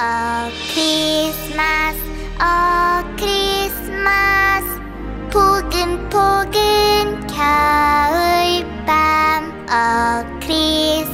어 크리스마스 어 크리스마스 포근포근 겨울밤 어 크리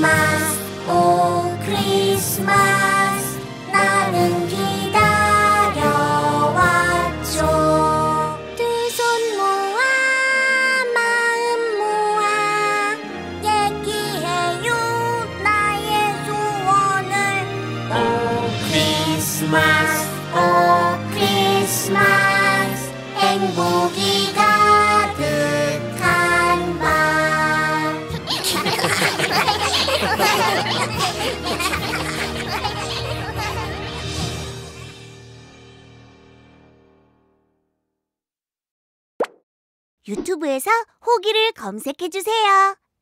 크리스마스 오 크리스마스 나는 기다려왔죠. 두 손 모아 마음 모아 얘기해요. 나의 소원을. 오 크리스마스 오 크리스마스 행복이 유튜브에서 호기를 검색해 주세요.